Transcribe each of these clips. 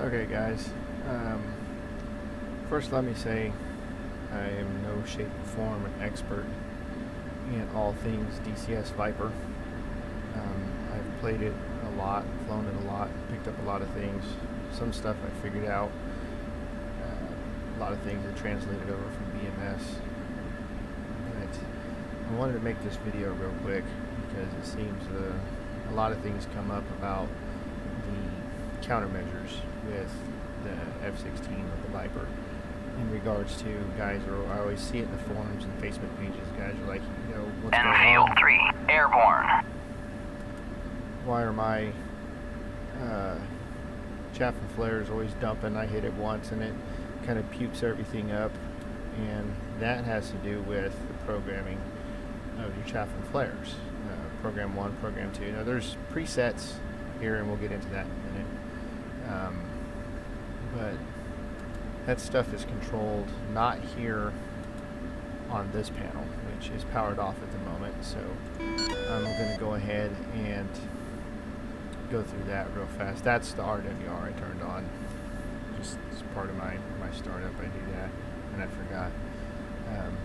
Okay guys, um, first let me say I am no shape or form an expert in all things DCS Viper. Um, I've played it a lot, flown it a lot, picked up a lot of things. Some stuff I figured out. Uh, a lot of things are translated over from BMS. But I wanted to make this video real quick because it seems uh, a lot of things come up about countermeasures with the F-16 with the Viper in regards to guys or I always see it in the forums and Facebook pages guys are like you know what's going Enfield on? 3, airborne. why are my uh, chaff and flares always dumping I hit it once and it kind of pukes everything up and that has to do with the programming of your chaff and flares uh, program 1 program 2 now there's presets here and we'll get into that in a minute um, but that stuff is controlled not here on this panel, which is powered off at the moment. So I'm going to go ahead and go through that real fast. That's the RWR I turned on. Just as part of my, my startup, I do that, and I forgot. Um,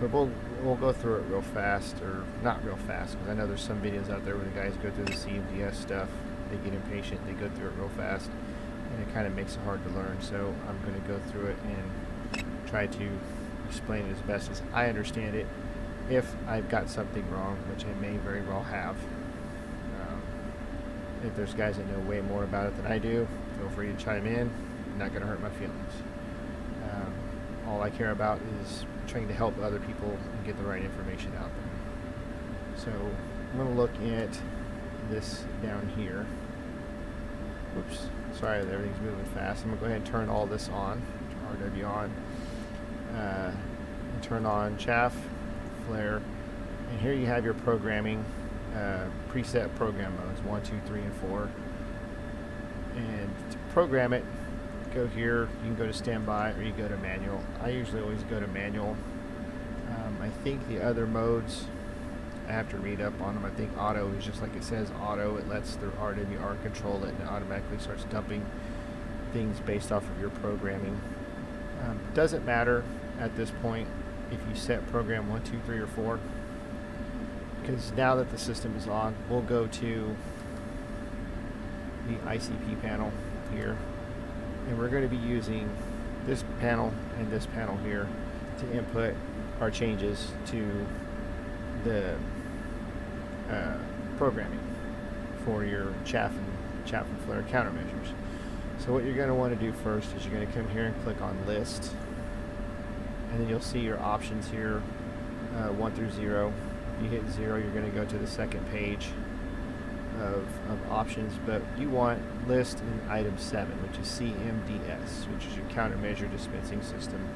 but we'll we'll go through it real fast, or not real fast, because I know there's some videos out there where the guys go through the CMDS stuff. They get impatient, they go through it real fast and it kind of makes it hard to learn. So I'm going to go through it and try to explain it as best as I understand it. If I've got something wrong, which I may very well have, um, if there's guys that know way more about it than I do, feel free to chime in. I'm Not going to hurt my feelings. Um, all I care about is trying to help other people and get the right information out there. So I'm going to look at this down here. Oops, sorry that everything's moving fast. I'm going to go ahead and turn all this on, RW on, uh, turn on chaff, flare, and here you have your programming, uh, preset program modes, one, two, three, and 4. And to program it, go here, you can go to standby or you go to manual. I usually always go to manual. Um, I think the other modes I have to read up on them. I think auto is just like it says auto. It lets the RWR control it and it automatically starts dumping things based off of your programming. Um, doesn't matter at this point if you set program 1, 2, 3, or 4 because now that the system is on, we'll go to the ICP panel here and we're going to be using this panel and this panel here to input our changes to the uh, programming for your chaff and chaff and flare countermeasures. So what you're going to want to do first is you're going to come here and click on list and then you'll see your options here uh, 1 through 0. If you hit 0 you're going to go to the second page of, of options but you want list in item 7 which is CMDS which is your countermeasure dispensing system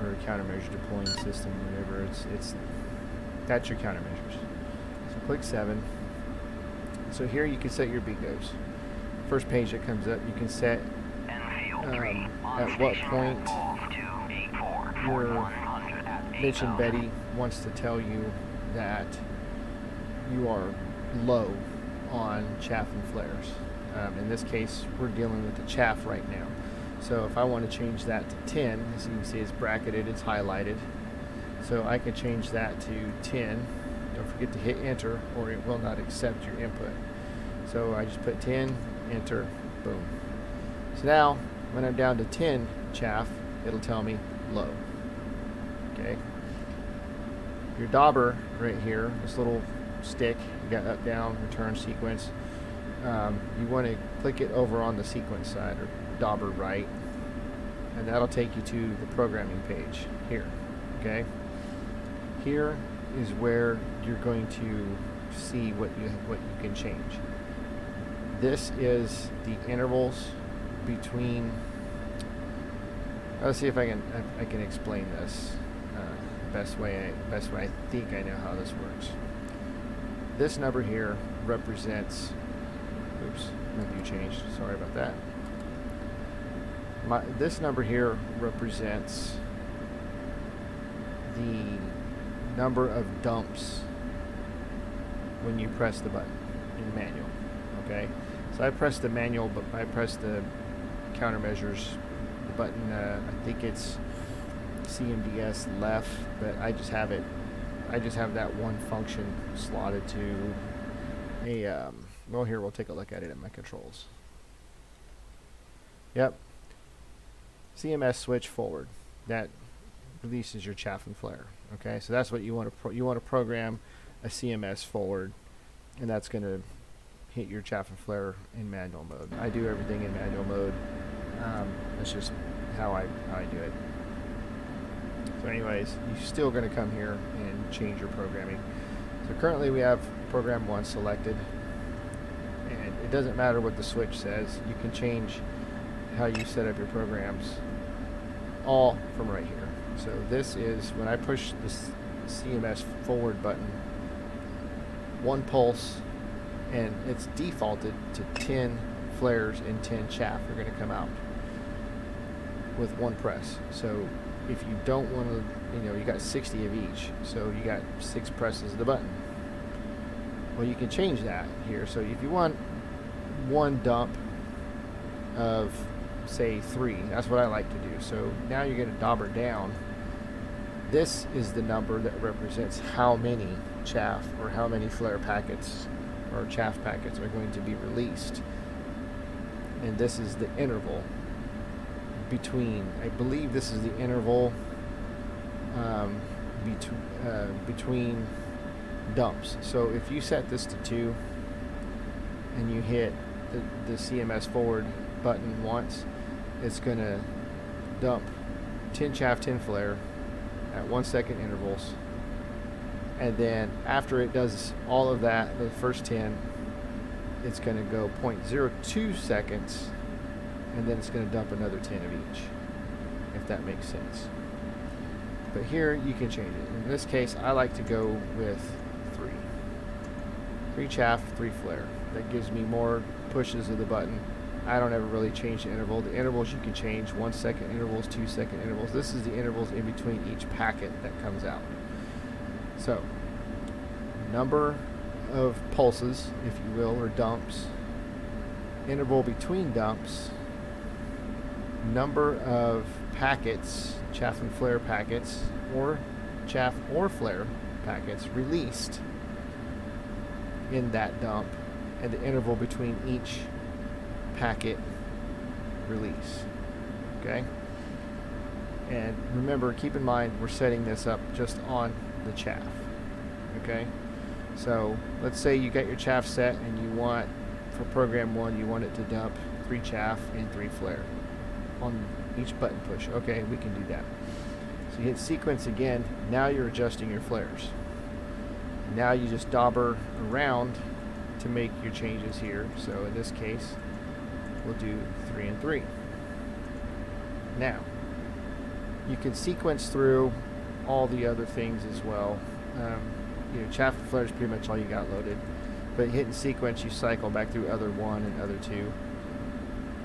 or countermeasure deploying system whatever it's it's that's your countermeasures. Click 7. So here you can set your bingos. First page that comes up, you can set um, at what point your Bitchin' Betty wants to tell you that you are low on chaff and flares. Um, in this case, we're dealing with the chaff right now. So if I want to change that to 10, as you can see it's bracketed, it's highlighted. So I can change that to 10. Don't forget to hit enter or it will not accept your input. So I just put 10, enter, boom. So now when I'm down to 10 chaff, it'll tell me low. Okay. Your dauber right here, this little stick, you got up, down, return sequence. Um, you want to click it over on the sequence side or dauber right and that'll take you to the programming page here okay here is where you're going to see what you what you can change. This is the intervals between let's see if I can I can explain this uh, best way I, best way I think I know how this works. This number here represents oops my view changed. Sorry about that. My, this number here represents the number of dumps when you press the button in manual. Okay, so I press the manual, but I press the countermeasures button. Uh, I think it's CMDS left, but I just have it. I just have that one function slotted to a. Um, well, here we'll take a look at it in my controls. Yep. CMS switch forward. That releases your chaff and flare. Okay, so that's what you want to you want to program a CMS forward, and that's going to hit your chaff and flare in manual mode. I do everything in manual mode. Um, that's just how I how I do it. So anyways, you're still going to come here and change your programming. So currently we have program one selected, and it doesn't matter what the switch says. You can change how you set up your programs all from right here. So this is when I push this CMS forward button, one pulse, and it's defaulted to 10 flares and 10 chaff are going to come out with one press. So if you don't want to, you know, you got 60 of each, so you got six presses of the button. Well, you can change that here. So if you want one dump of say three. That's what I like to do. So now you're going to dauber down. This is the number that represents how many chaff or how many flare packets or chaff packets are going to be released. And this is the interval between, I believe this is the interval um, between, uh, between dumps. So if you set this to 2 and you hit the, the CMS forward button once, it's going to dump 10 chaff, 10 flare at one second intervals. And then after it does all of that, the first 10, it's going to go 0.02 seconds and then it's going to dump another 10 of each, if that makes sense. But here you can change it. In this case, I like to go with three. Three chaff, three flare. That gives me more pushes of the button I don't ever really change the interval. The intervals you can change one second intervals, two second intervals. This is the intervals in between each packet that comes out. So, number of pulses, if you will, or dumps, interval between dumps, number of packets, chaff and flare packets, or chaff or flare packets released in that dump, and the interval between each packet release. Okay? And remember, keep in mind, we're setting this up just on the chaff. Okay? So let's say you got your chaff set and you want, for program one, you want it to dump three chaff and three flare on each button push. Okay, we can do that. So you hit sequence again. Now you're adjusting your flares. Now you just dauber around to make your changes here. So in this case, we'll do three and three. Now, you can sequence through all the other things as well. Um, you know, chaff and flare is pretty much all you got loaded. But hitting sequence, you cycle back through other one and other two.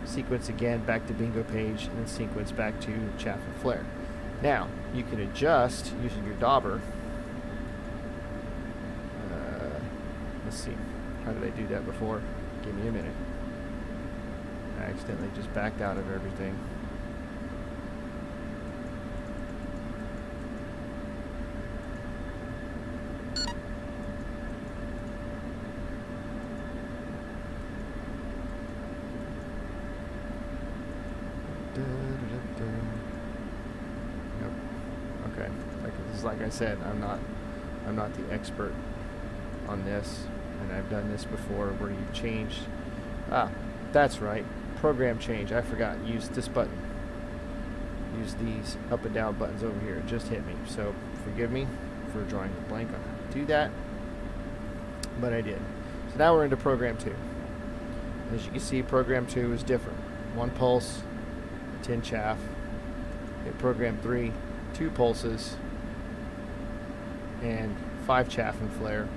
Sequence again back to bingo page, and then sequence back to chaff and flare. Now, you can adjust using your dauber. Uh, let's see. How did I do that before? Give me a minute. I accidentally just backed out of everything. Okay. Like, like I said, I'm not I'm not the expert on this, and I've done this before where you change. Ah, that's right program change. I forgot. Use this button. Use these up and down buttons over here. It just hit me. So forgive me for drawing a blank on how to do that. But I did. So now we're into program two. As you can see, program two is different. One pulse, 10 chaff. Hit program three, two pulses, and five chaff and flare.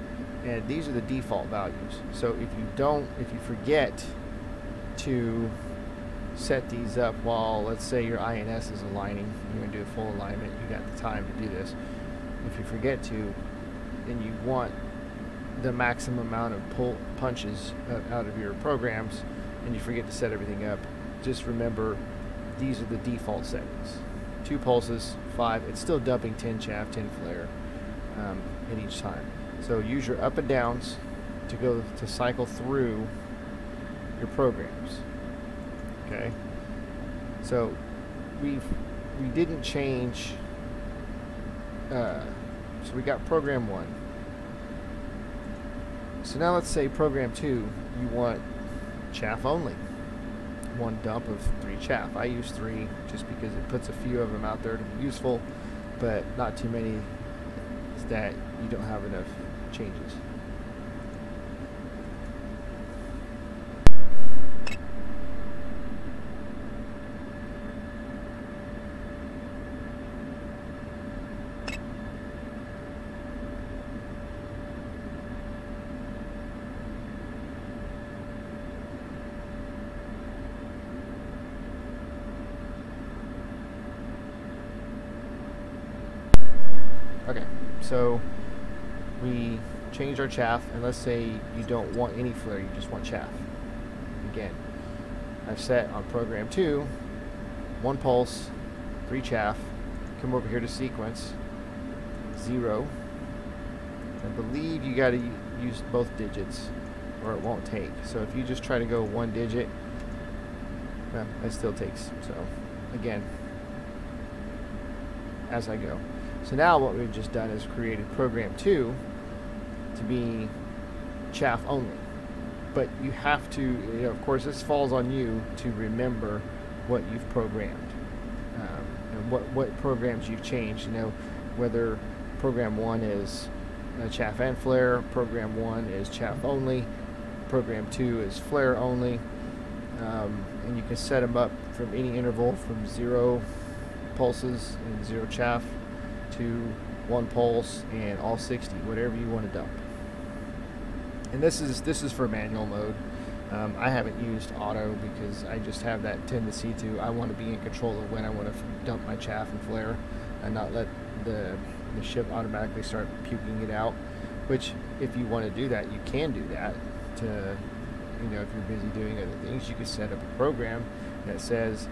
And these are the default values. So if you don't, if you forget to set these up while, let's say your INS is aligning, you're going to do a full alignment, you got the time to do this. If you forget to, and you want the maximum amount of pull punches out of your programs, and you forget to set everything up, just remember these are the default settings. Two pulses, five, it's still dumping 10 chaff, 10 flare um, in each time. So use your up and downs to go to cycle through your programs. Okay. So we've we didn't change. Uh, so we got program one. So now let's say program two, you want chaff only. One dump of three chaff. I use three just because it puts a few of them out there to be useful, but not too many that you don't have enough changes. Okay, so we change our chaff, and let's say you don't want any flare, you just want chaff. Again, I've set on program 2, one pulse, three chaff, come over here to sequence, zero. I believe you got to use both digits or it won't take. So if you just try to go one digit, well, it still takes. So again, as I go. So now what we've just done is created program 2 to be chaff only. But you have to, you know, of course, this falls on you to remember what you've programmed um, and what, what programs you've changed. You know, whether program 1 is uh, chaff and flare, program 1 is chaff only, program 2 is flare only. Um, and you can set them up from any interval from zero pulses and zero chaff to one pulse and all 60, whatever you want to dump. And this is this is for manual mode. Um, I haven't used auto because I just have that tendency to I want to be in control of when I want to dump my chaff and flare, and not let the the ship automatically start puking it out. Which, if you want to do that, you can do that. To you know, if you're busy doing other things, you can set up a program that says,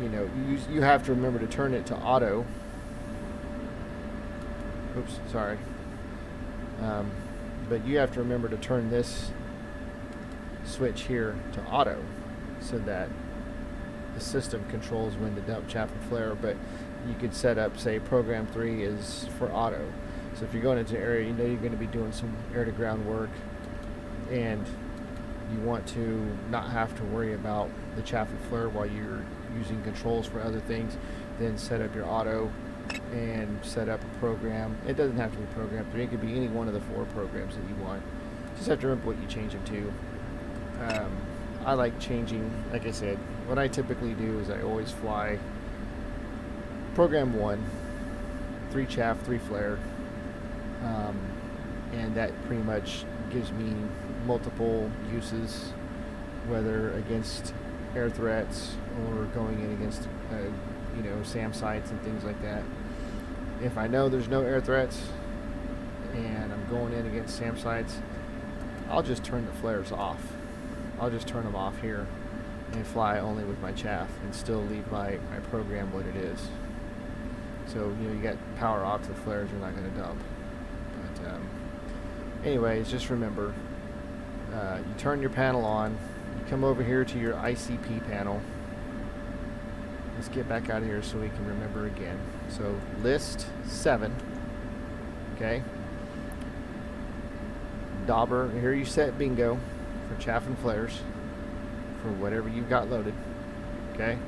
you know, you you have to remember to turn it to auto Oops, sorry. Um, but you have to remember to turn this switch here to auto so that the system controls when to dump chaff and flare but you could set up say program 3 is for auto so if you're going into an area you know you're going to be doing some air to ground work and you want to not have to worry about the chaff and flare while you're using controls for other things then set up your auto and set up a program. It doesn't have to be program three. It could be any one of the four programs that you want. Just have to remember what you change them to. Um, I like changing, like I said, what I typically do is I always fly program one, three chaff, three flare, um, and that pretty much gives me multiple uses, whether against air threats or going in against uh, you know, SAM sites and things like that. If I know there's no air threats and I'm going in against SAM sites, I'll just turn the flares off. I'll just turn them off here and fly only with my chaff and still leave my, my program what it is. So, you know, you got power off the flares you're not going to dump. But, um, anyways, just remember, uh, you turn your panel on, you come over here to your ICP panel, let's get back out of here so we can remember again. So list seven. Okay. Dauber, here you set bingo for chaff and flares for whatever you've got loaded. Okay.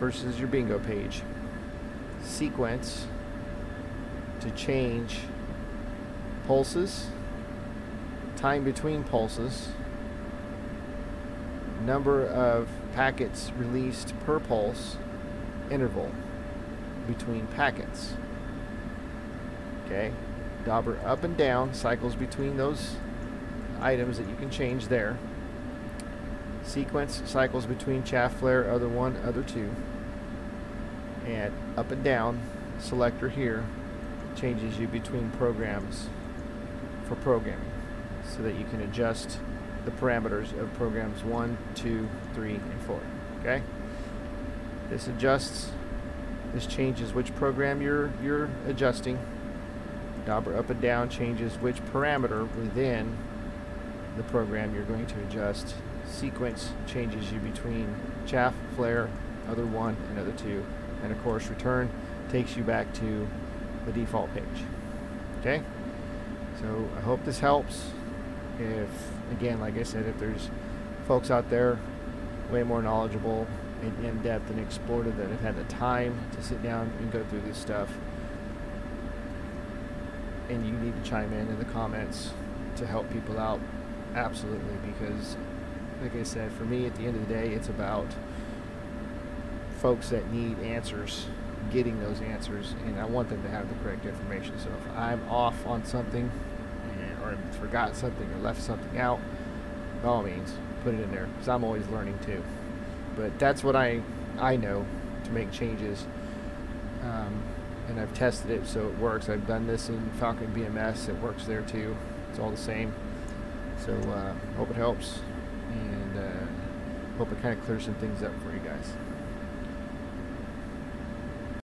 First is your bingo page. Sequence to change pulses, time between pulses, number of packets released per pulse interval between packets. Okay, dauber up and down cycles between those items that you can change there. Sequence cycles between chaff flare, other one, other two. And up and down selector here changes you between programs for programming so that you can adjust the parameters of programs 1, 2, 3, and 4. Okay? This adjusts, this changes which program you're, you're adjusting. Dauber up and down changes which parameter within the program you're going to adjust. Sequence changes you between chaff, flare, other 1, and other 2. And of course, return takes you back to the default page. Okay? So I hope this helps. If, again, like I said, if there's folks out there way more knowledgeable and in depth and explored that have had the time to sit down and go through this stuff, and you need to chime in in the comments to help people out, absolutely, because, like I said, for me, at the end of the day, it's about folks that need answers getting those answers, and I want them to have the correct information. So if I'm off on something, eh, or I forgot something, or left something out, by all means, put it in there, because I'm always learning too. But that's what I I know to make changes, um, and I've tested it, so it works. I've done this in Falcon BMS; it works there too. It's all the same. So uh, hope it helps, and uh, hope it kind of clears some things up for you guys.